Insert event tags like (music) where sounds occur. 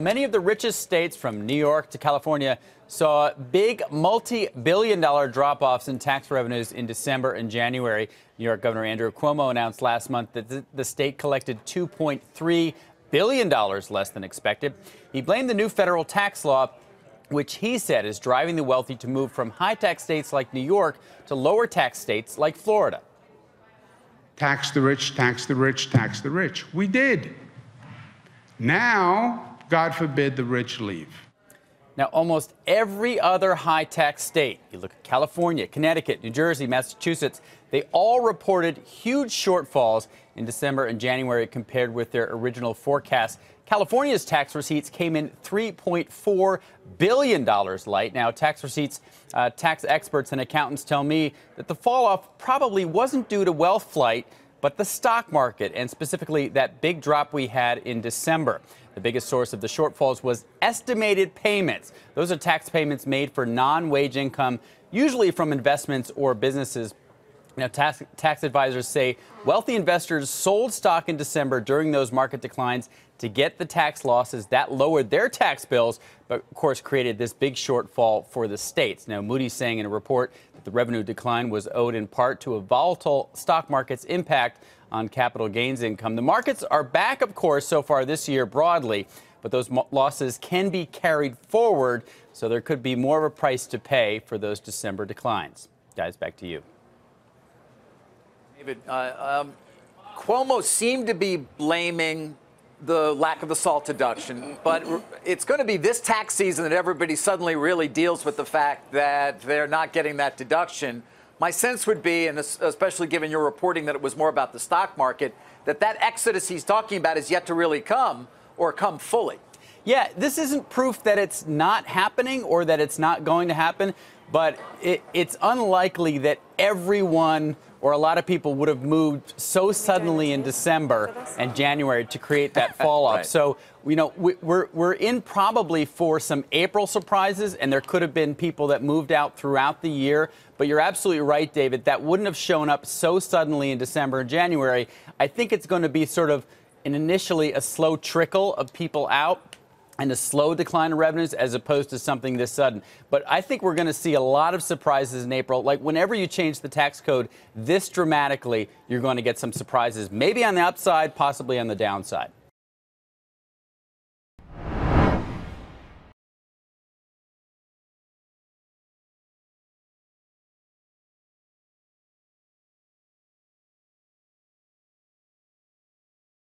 Many of the richest states from New York to California saw big multi billion dollar drop offs in tax revenues in December and January. New York Governor Andrew Cuomo announced last month that the state collected $2.3 billion less than expected. He blamed the new federal tax law, which he said is driving the wealthy to move from high tax states like New York to lower tax states like Florida. Tax the rich, tax the rich, tax the rich. We did. Now, God forbid the rich leave. Now, almost every other high tax state, you look at California, Connecticut, New Jersey, Massachusetts, they all reported huge shortfalls in December and January compared with their original forecast. California's tax receipts came in $3.4 billion light. Now, tax receipts, uh, tax experts and accountants tell me that the fall off probably wasn't due to wealth flight but the stock market, and specifically that big drop we had in December. The biggest source of the shortfalls was estimated payments. Those are tax payments made for non wage income, usually from investments or businesses. Now, tax, tax advisors say wealthy investors sold stock in December during those market declines to get the tax losses that lowered their tax bills, but of course created this big shortfall for the states. Now, Moody's saying in a report the revenue decline was owed in part to a volatile stock market's impact on capital gains income. The markets are back, of course, so far this year broadly, but those losses can be carried forward, so there could be more of a price to pay for those December declines. Guys, back to you. David, uh, um, Cuomo seemed to be blaming the lack of the SALT deduction, but it's going to be this tax season that everybody suddenly really deals with the fact that they're not getting that deduction. My sense would be, and especially given your reporting that it was more about the stock market, that that exodus he's talking about is yet to really come or come fully. Yeah, this isn't proof that it's not happening or that it's not going to happen, but it, it's unlikely that everyone or a lot of people would have moved so suddenly in December and January to create that (laughs) fall off. right. So, you know, we, we're, we're in probably for some April surprises, and there could have been people that moved out throughout the year. But you're absolutely right, David. That wouldn't have shown up so suddenly in December and January. I think it's going to be sort of an initially a slow trickle of people out and a slow decline in revenues as opposed to something this sudden. But I think we're going to see a lot of surprises in April. Like whenever you change the tax code this dramatically, you're going to get some surprises, maybe on the upside, possibly on the downside.